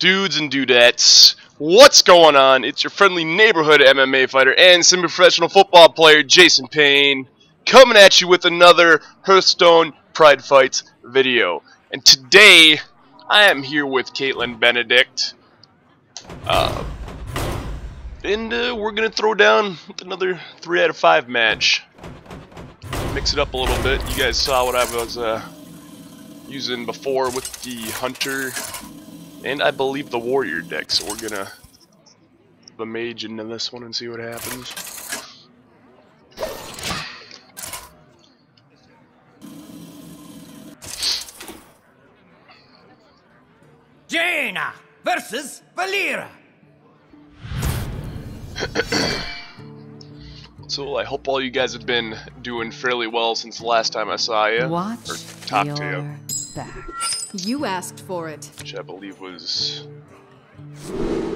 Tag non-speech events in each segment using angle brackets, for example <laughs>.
dudes and dudettes. What's going on? It's your friendly neighborhood MMA fighter and semi-professional football player, Jason Pain, coming at you with another Hearthstone Pride Fights video. And today, I am here with Kaitlyn Benedict. Uh, and uh, we're going to throw down another 3 out of 5 match. Mix it up a little bit. You guys saw what I was uh, using before with the Hunter and I believe the Warrior deck, so we're gonna the mage into this one and see what happens. Jaina versus Valeera. <clears throat> so I hope all you guys have been doing fairly well since the last time I saw you. Watch or talked your to you. Back. You asked for it. Which I believe was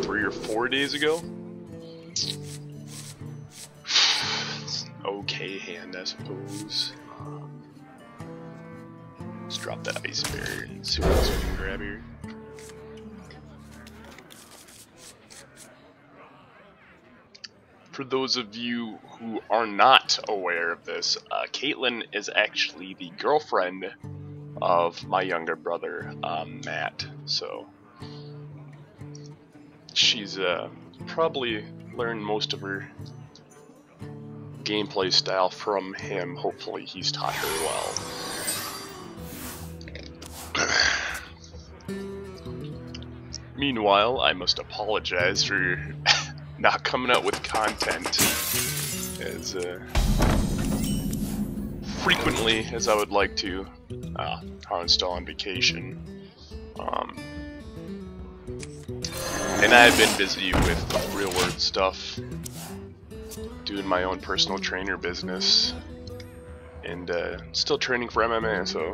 three or four days ago. Okay hand, I suppose. Let's drop that ice barrier and see what else we can grab here. For those of you who are not aware of this, uh, Kaitlyn is actually the girlfriend of my younger brother, um, Matt. So she's uh, probably learned most of her gameplay style from him. Hopefully, he's taught her well. <clears throat> Meanwhile, I must apologize for <laughs> not coming out with content as uh, frequently as I would like to. Uh, I'm still on vacation. Um, and I've been busy with real world stuff, doing my own personal trainer business, and uh, still training for MMA, so.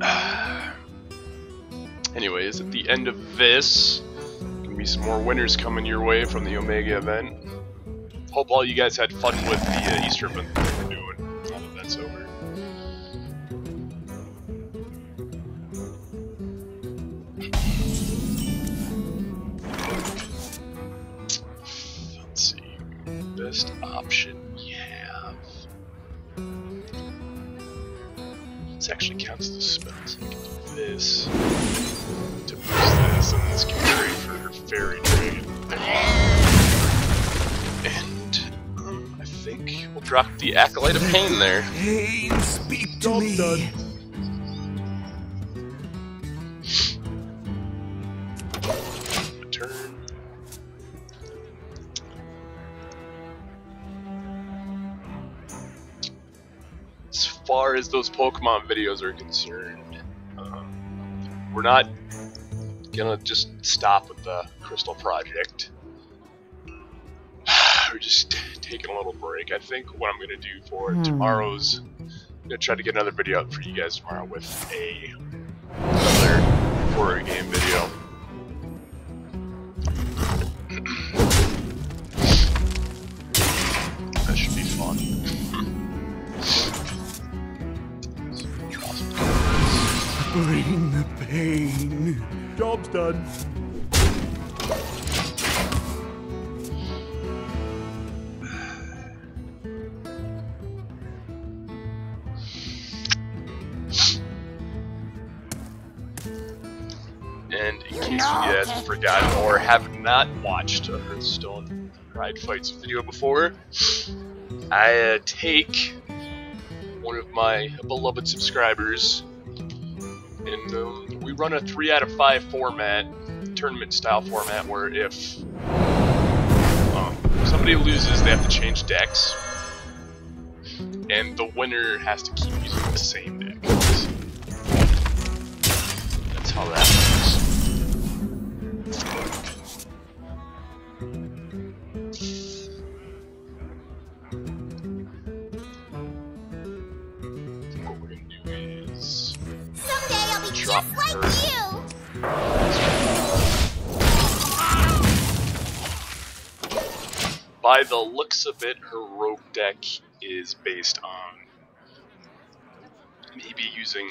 <sighs> Anyways, at the end of this, gonna be some more winners coming your way from the Omega event. Hope all you guys had fun with the uh, Easter that we're doing. Now that that's over. Let's see. Best option we have. This actually counts the spells. I can do this to boost this, and this can trade for fairy think the acolyte of pain there. Pain, speak to me. As far as those Pokemon videos are concerned, um, we're not gonna just stop with the Crystal Project. We're just <laughs> taking a little break. I think what I'm gonna do for Hmm. tomorrow's, I'm gonna try to get another video out for you guys tomorrow with a another horror game video. <clears throat> That should be fun. Draw some cards. Bring the pain. Job's done. Or have not watched a Hearthstone Pride Fights video before, I uh, take one of my beloved subscribers and um, we run a 3 out of 5 format, tournament style format, where if um, somebody loses, they have to change decks, and the winner has to keep using the same deck. That's how that by the looks of it, her rogue deck is based on maybe using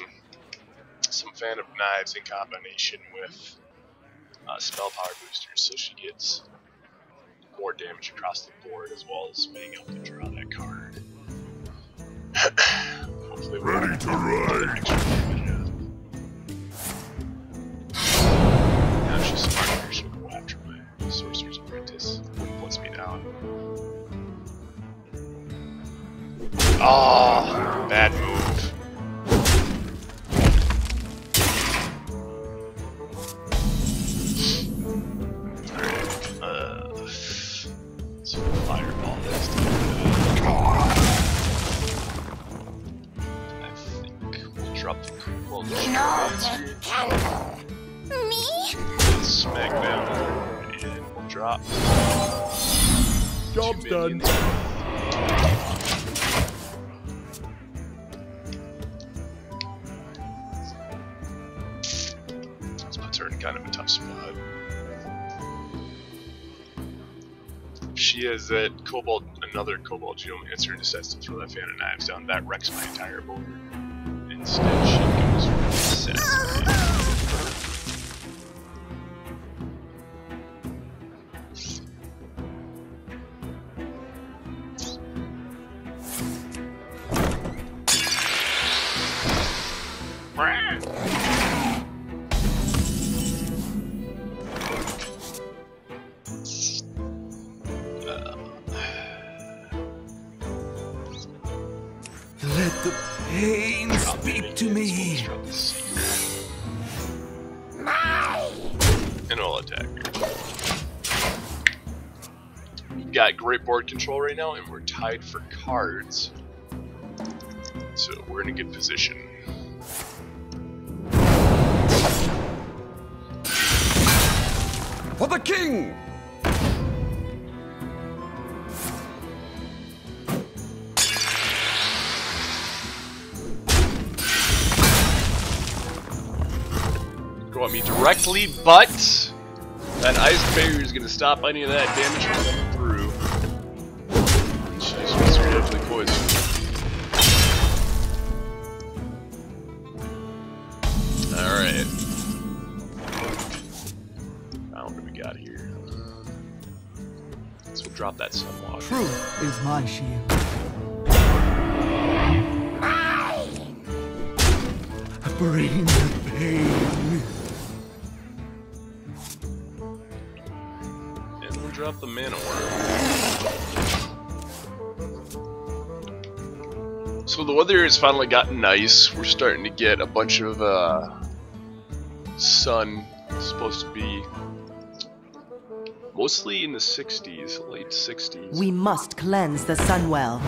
some fan of knives in combination with uh, spell power boosters, so she gets more damage across the board as well as being able to draw that card. <coughs> Ready to ride. Oh, kobold, another kobold geomancer, decides to throw that fan of knives down, that wrecks my entire board. Instead, she goes for. Board control right now, and we're tied for cards. So we're in a good position. For the king! Go at me directly, but that ice barrier is going to stop any of that damage that Sunwalker. Truth is my shield. Bring the pain. And we'll drop the mana wyrm. So the weather has finally gotten nice. We're starting to get a bunch of uh, sun. It's supposed to be mostly in the 60s, late 60s. We must cleanse the Sunwell.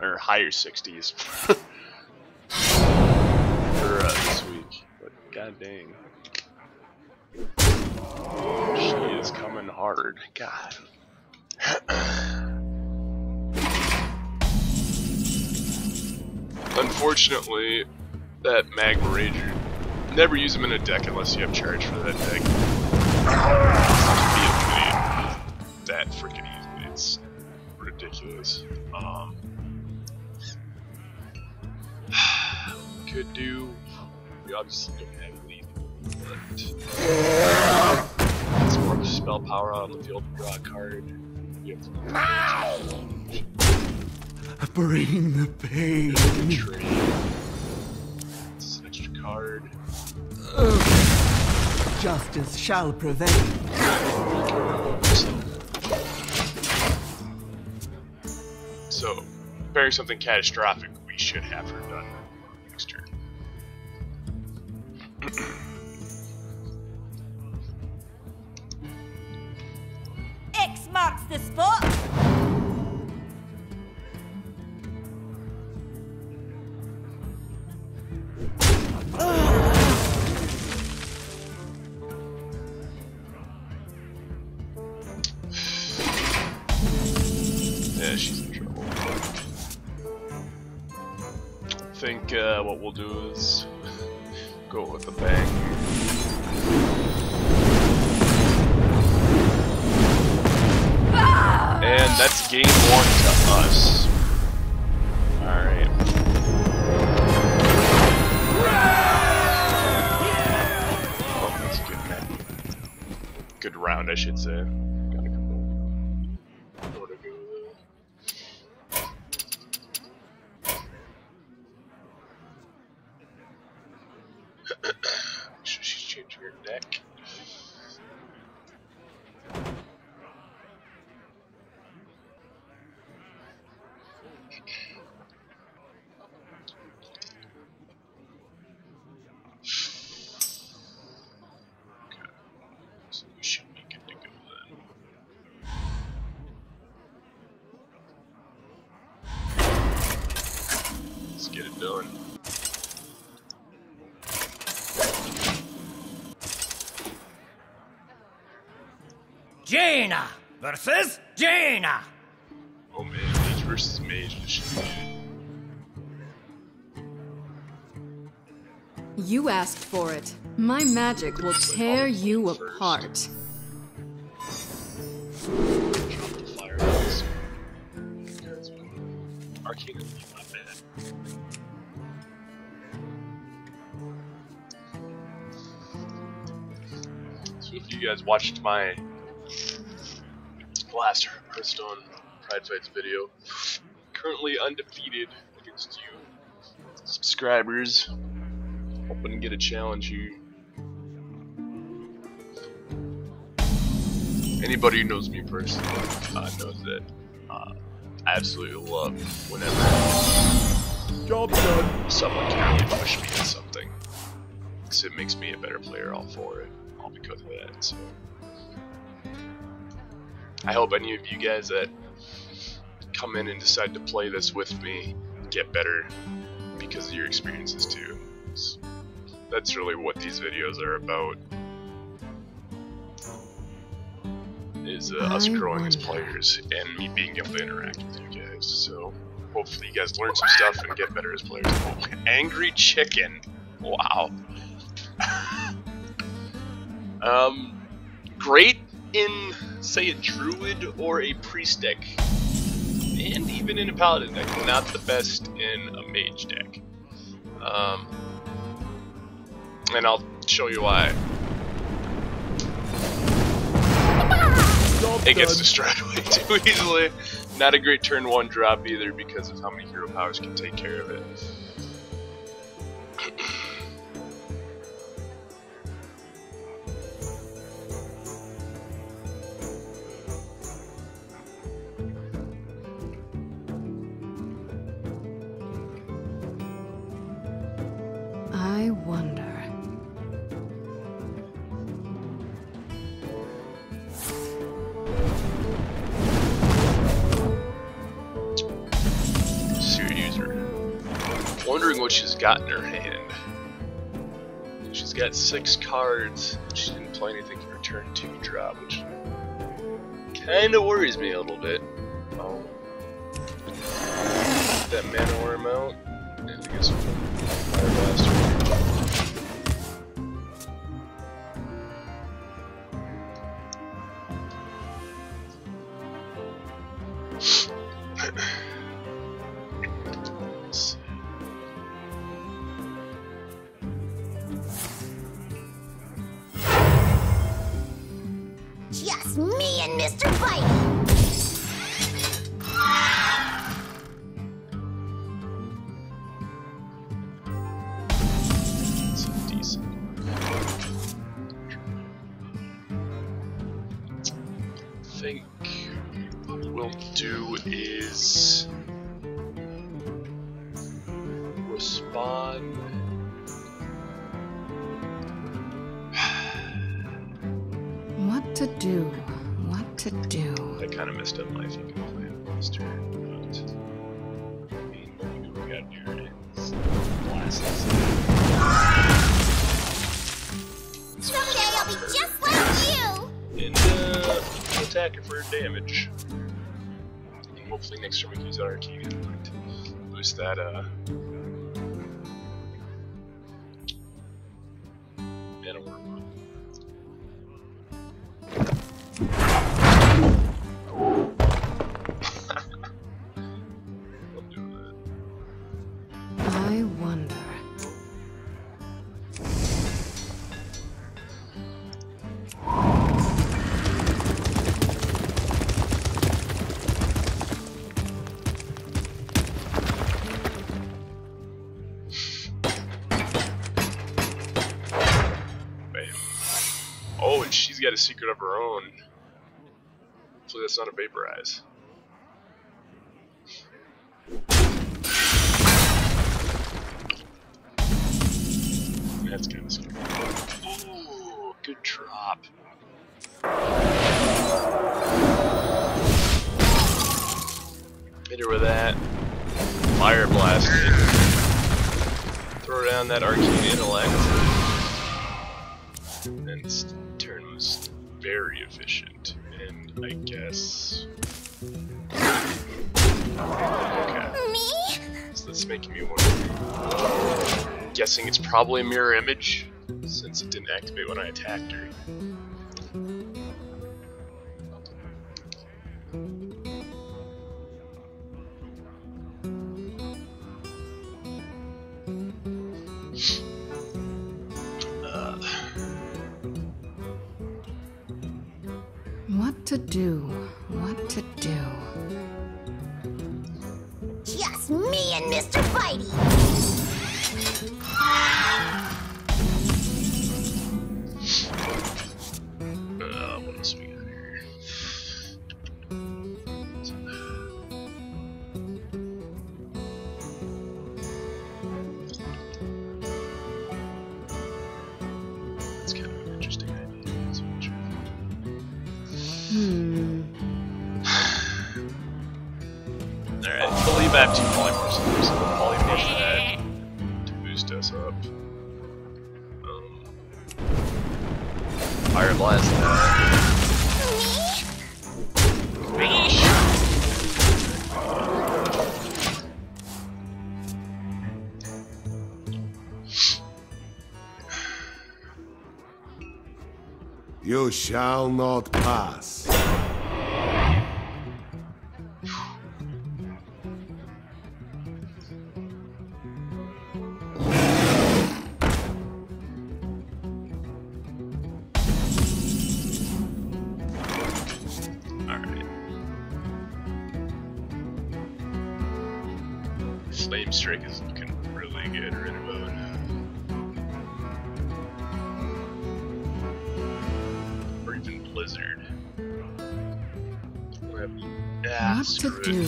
or higher 60s <laughs> for uh, this week. But god dang, she is coming hard. God. <clears throat> Unfortunately, that Magma Rager, never use them in a deck unless you have charge for that deck. That freaking easily. It's ridiculous. Um, <sighs> could do. We obviously don't have lethal, but it's more of a spell power out on the field draw a card. We have to <laughs> Bring the pain. trade. It's an extra card. Justice shall prevail. So, bearing something catastrophic, we should have her done next turn. X marks the spot. uh, what we'll do is <laughs> go with a bang. And that's game one to us. Alright. Oh, that's good, man. Good round, I should say. Magic will tear you apart. If you guys watched my last Hearthstone Pride Fights video, currently undefeated against you subscribers, hoping to get a challenge here. Anybody who knows me personally uh, knows that uh, I absolutely love whenever Job done. someone can really push me at something. Because it makes me a better player all for it. All because of that. So. I hope any of you guys that come in and decide to play this with me get better because of your experiences too. It's- that's really what these videos are about. Is uh, us growing as players and me being able to interact with you guys. So hopefully you guys learn some stuff and get better as players. Oh, angry chicken. Wow. <laughs> um, great in say a druid or a priest deck, and even in a paladin deck. Not the best in a mage deck. Um, and I'll show you why. It gets destroyed <laughs> way too easily. Not a great turn one drop either because of how many hero powers can take care of it. Six cards. She didn't play anything for turn two drop, which kind of worries me a little bit. Um, that mana wyrm out, me and Mr. Bite. Damage. And hopefully next turn we can use our input to boost that uh a secret of her own. Hopefully that's not a vaporize. Guessing it's probably a mirror image, since it didn't activate when I attacked her. Uh, What to do? What to do? Just me and Mr. Bitey. You shall not pass.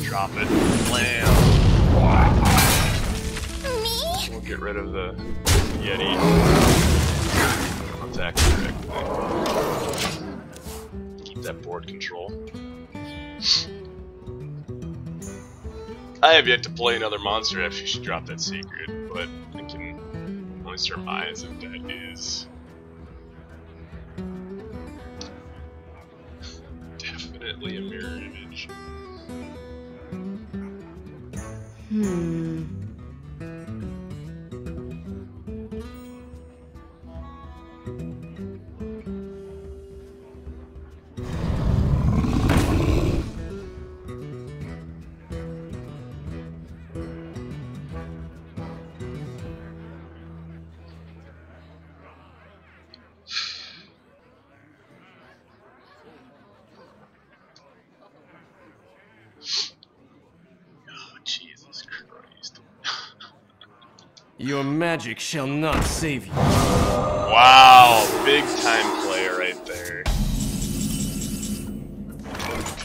Drop it. Blam. Me? We'll get rid of the Yeti. Attack directly. Keep that board control. I have yet to play another monster after she dropped that secret, but I can only surmise if that is Your magic shall not save you. Wow, big time play right there.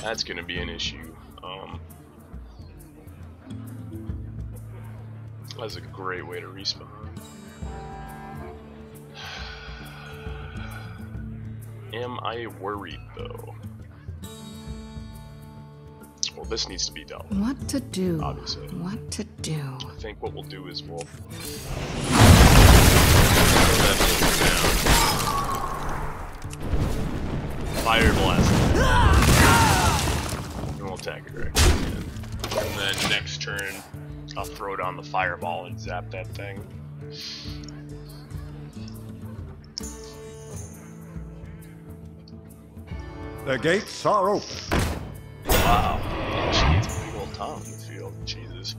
That's gonna be an issue. Um, that's a great way to respawn. Am I worried though? Well, this needs to be dealt with. What to do? Obviously. What to do? I think what we'll do is we'll. Fire blast. And we'll attack it right. again. And then next turn, I'll throw down the fireball and zap that thing. The gates are open. Wow. Yeah, she gets a big old Tom in the field. Jesus.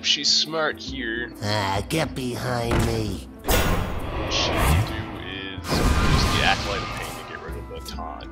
So she's smart here, Ah, get behind me. what she can do is use the acolyte of pain to get rid of the taunt.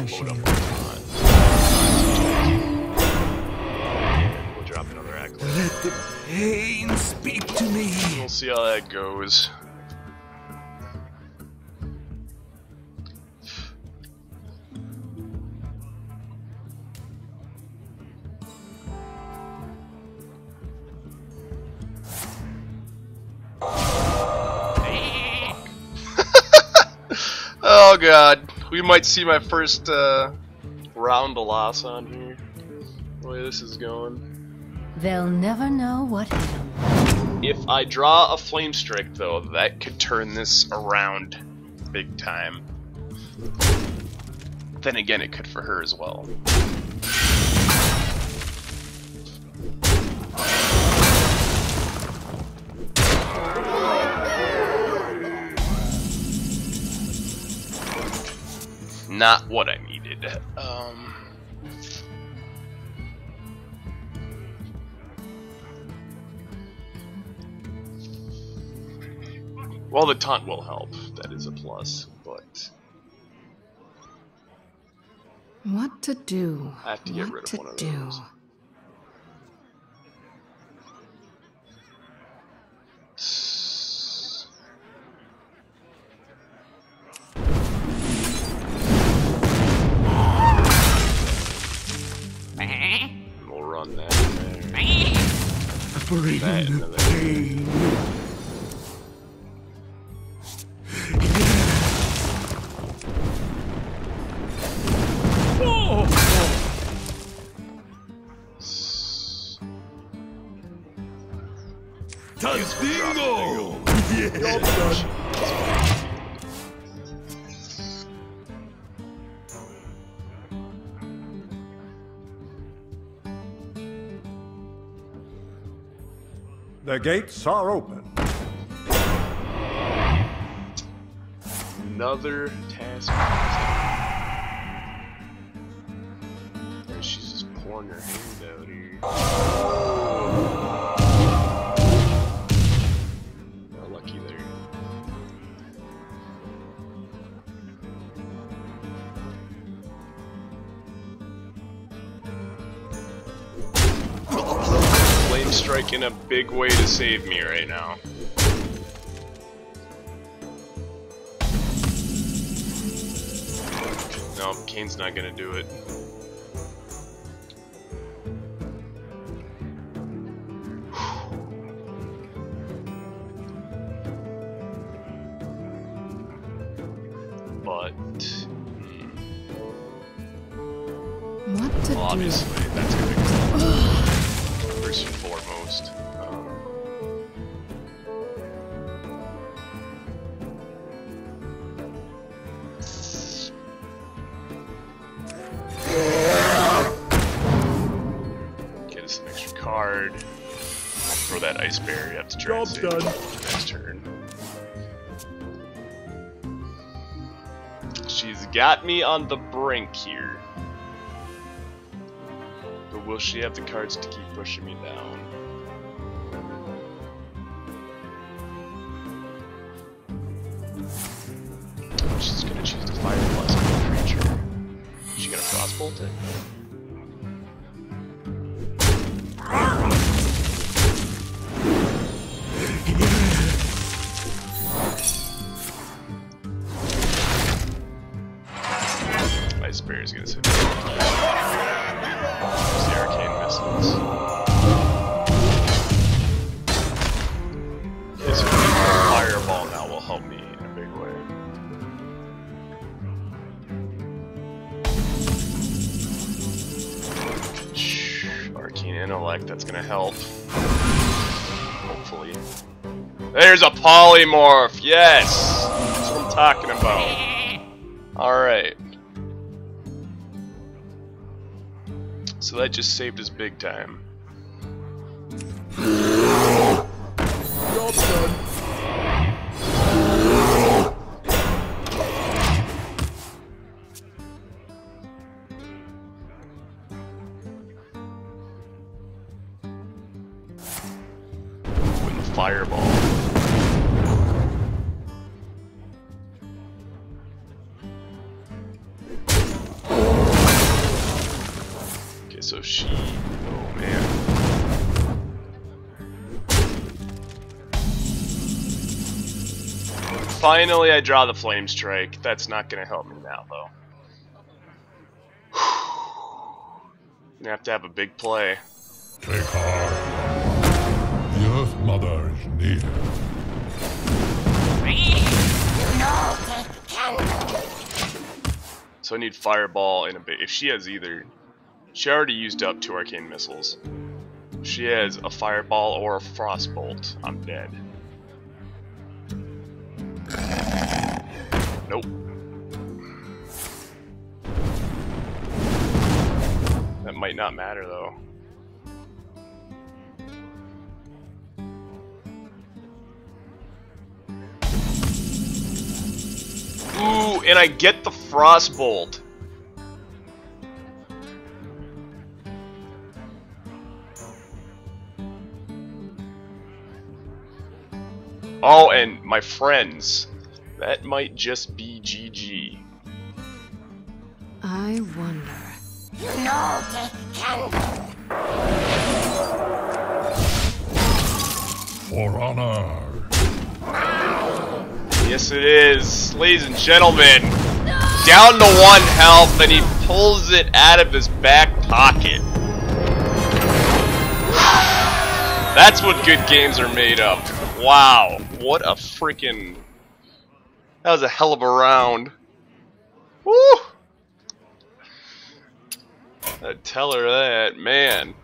My shield. We'll drop another acolyte. Let the pain speak to me. We'll see how that goes. <laughs> oh god, we might see my first uh, round of loss on here. The way this is going. They'll never know what hit 'em. If I draw a flame strike, though, that could turn this around big time. Then again, it could for her as well. Not what I needed. Um. Well, the taunt will help. That is a plus, but What to do? I have to get what rid of to one of do? those. The pain. The gates are open. Another task. Oh, she's just pouring her hand out here. Strike in a big way to save me right now. No, Kane's not gonna do it. She's got me on the brink here. But will she have the cards to keep pushing me down? She's gonna choose the fire one creature. Is she gonna frostbolt it? My spirit is gonna say Use the arcane missiles. So fireball now will help me in a big way. Arcane intellect, that's gonna help. Hopefully. There's a polymorph, yes! That's what I'm talking about. Alright. So that just saved us big time. Job done. Finally, I draw the flame strike. That's not gonna help me now, though. Gonna have to have a big play. Take heart. The Earth Mother is near. So I need fireball in a bit. If she has either, she already used up two arcane missiles. If she has a fireball or a frostbolt, I'm dead. Nope. That might not matter though. Ooh, and I get the frostbolt. Oh, and my friends. That might just be GG. I wonder. For honor. Yes, it is. Ladies and gentlemen, down to one health, and he pulls it out of his back pocket. That's what good games are made of. Wow. What a freaking. That was a hell of a round. Woo! I'd tell her that, man.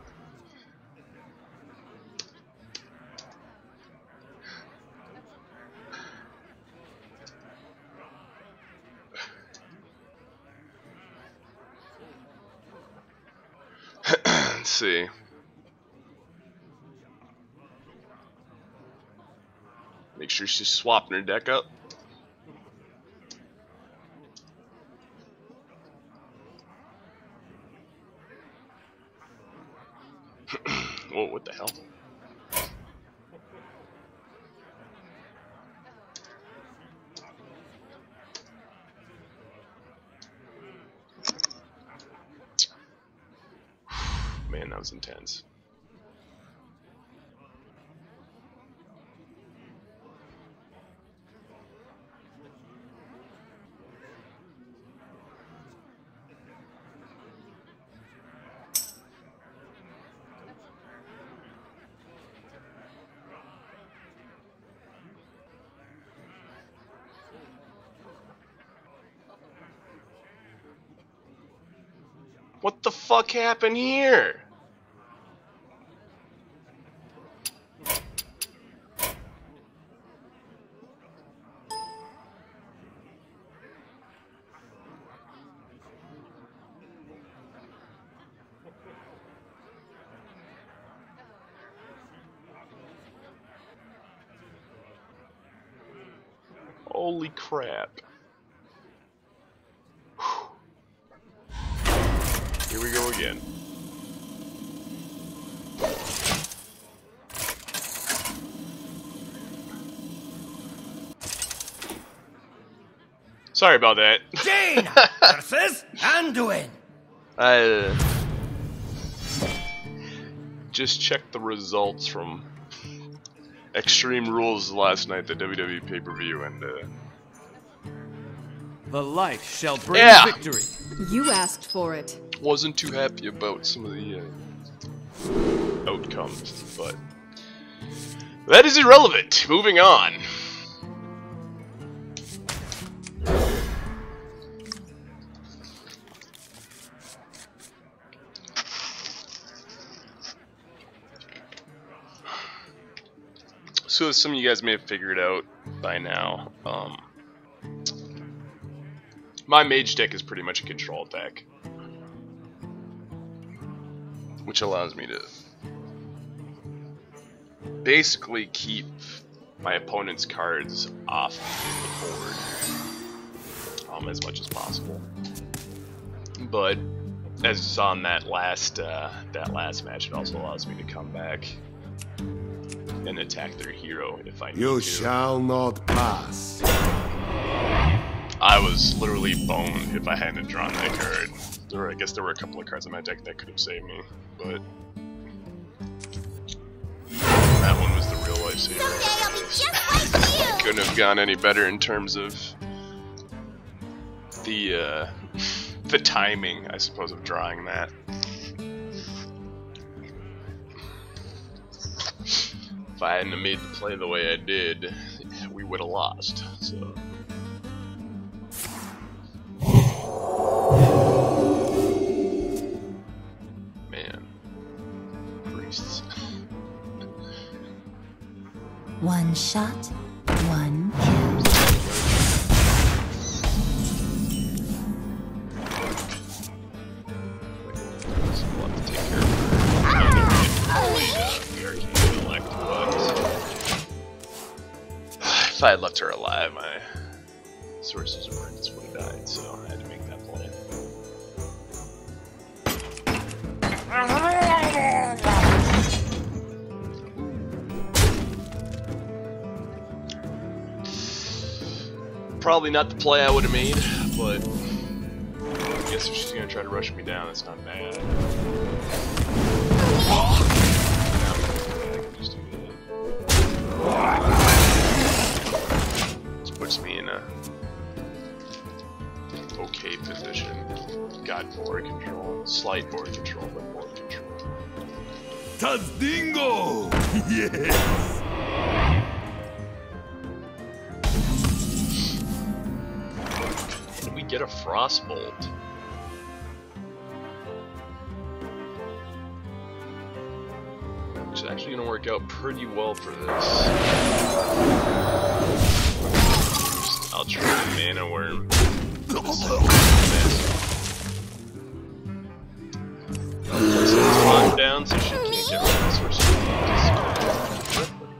<clears throat> Let's see. Make sure she's swapping her deck up. <clears throat> Whoa, what the hell? Man, that was intense. What the fuck happened here? Holy crap. Whew. Here we go again. Sorry about that. Jaina <laughs> versus Anduin. I uh, just checked the results from Extreme Rules last night, the WWE pay per view, and uh, The light shall bring Yeah. victory. You asked for it. wasn't too happy about some of the uh, outcomes, but that is irrelevant. Moving on. So some of you guys may have figured out by now, um, my mage deck is pretty much a control deck which allows me to basically keep my opponent's cards off the board um, as much as possible. But as you saw in that last uh, that last match, it also allows me to come back and attack their hero if I need You to. shall not pass. I was literally boned if I hadn't drawn that card. There were, I guess there were a couple of cards in my deck that could have saved me, but that one was the real lifesaver. Someday I'll be just like you. <laughs> Couldn't have gone any better in terms of the uh, <laughs> the timing, I suppose, of drawing that. If I hadn't made the play the way I did, we would have lost. So. Man. Priests. One shot, I had left her alive, my sources of rents would have died, so I had to make that play. Probably not the play I would have made, but I guess if she's gonna try to rush me down, that's not bad. Now Got board control, slight board control, but board control. Tazdingo! <laughs> yes! Did we get a frostbolt? Which is actually gonna work out pretty well for this. I'll try the mana wyrm. <laughs> down so she can't get rid of the source of Just kinda-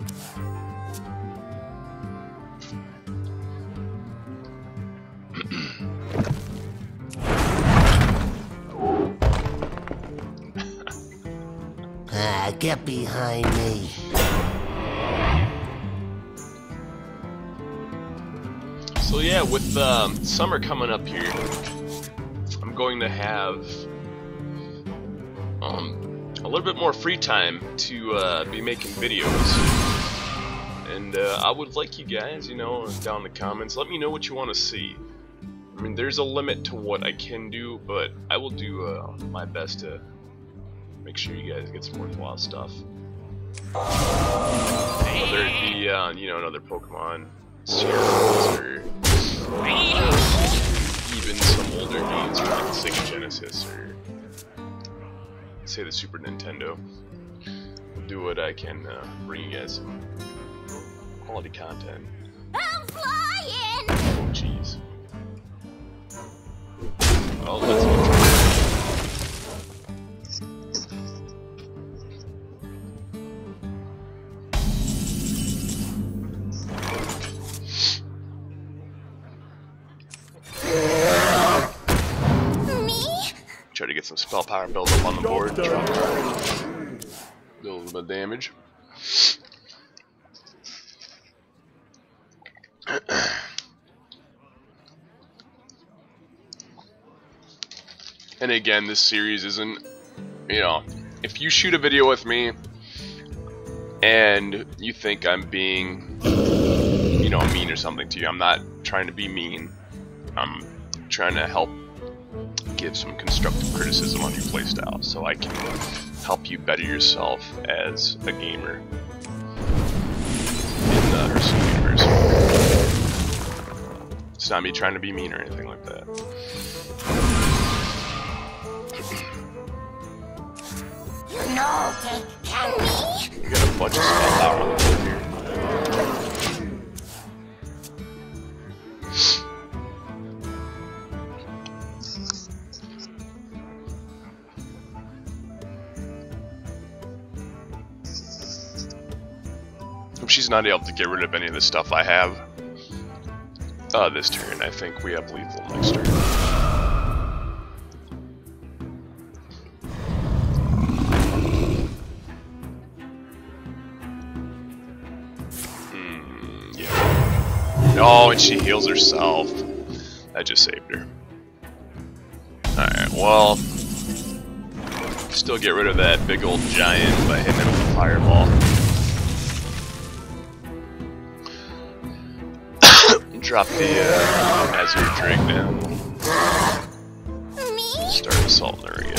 Ah, get behind me. So yeah, with um, summer coming up here, I'm going to have um, little bit more free time to uh, be making videos. And uh, I would like you guys, you know, down in the comments, let me know what you want to see. I mean, there's a limit to what I can do, but I will do uh, my best to make sure you guys get some worthwhile stuff. Whether it be, uh, you know, another Pokemon or even some older games from like Sega Genesis or say the Super Nintendo. I'll do what I can uh, bring you guys some quality content. I'm flying. Oh jeez. Well, let's get some spell power build up on the board. Drop a little bit of damage. <clears throat> and again, this series isn't, you know, if you shoot a video with me and you think I'm being, you know, mean or something to you, I'm not trying to be mean. I'm trying to help give some constructive criticism on your playstyle so I can help you better yourself as a gamer in the uh, Hearthstone universe. It's not me trying to be mean or anything like that. No, they can me. We got a bunch of spell power on the board here. She's not able to get rid of any of the stuff I have. Uh, this turn, I think we have lethal next turn. Hmm, yeah. Oh, and she heals herself. That just saved her. Alright, well. Still get rid of that big old giant by hitting him with a fireball. Drop the uh, Azure Drake down. Me? Start assaulting her again.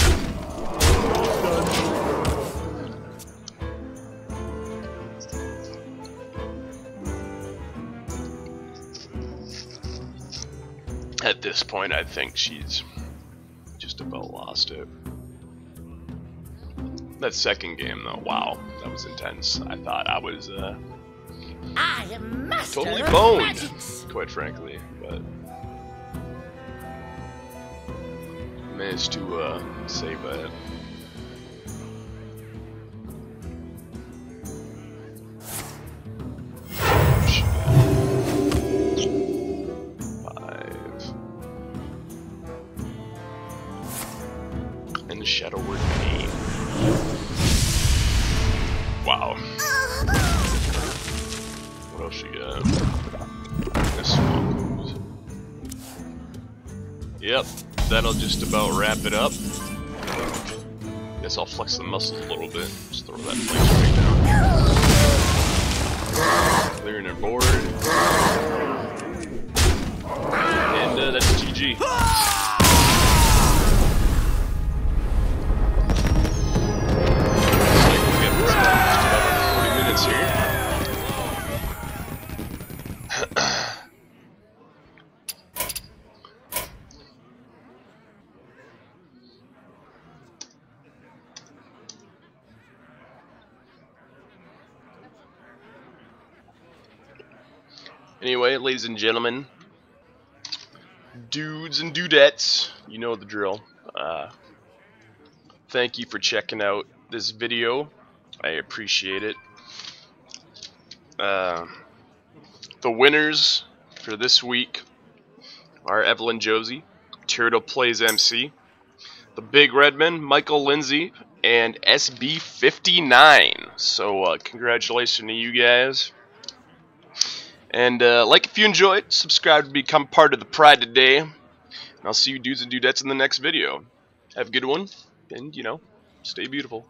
At this point, I think she's just about lost it. That second game, though, wow, that was intense. I thought I was uh, I am master totally of boned, magics. Quite frankly, but managed to uh, save that. Just about wrap it up. Guess I'll flex the muscles a little bit. Just throw that place right down. Anyway, ladies and gentlemen, dudes and dudettes, you know the drill. Uh, thank you for checking out this video. I appreciate it. Uh, the winners for this week are Evelyn Josie, Turtle Plays MC, the Big Redman, Michael Lindsay, and SB59. So, uh, congratulations to you guys. And uh, like if you enjoyed, subscribe to become part of the Pride today. And I'll see you dudes and dudettes in the next video. Have a good one, and you know, stay beautiful.